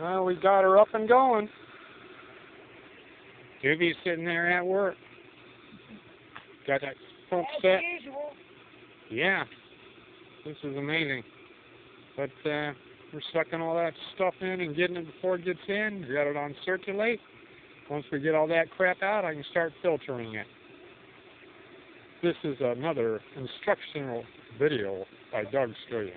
Well, we got her up and going. Doobie's sitting there at work. Got that pump set. usual. Yeah. This is amazing. But uh, we're sucking all that stuff in and getting it before it gets in. We got it on circulate. Once we get all that crap out, I can start filtering it. This is another instructional video by Doug Stillion.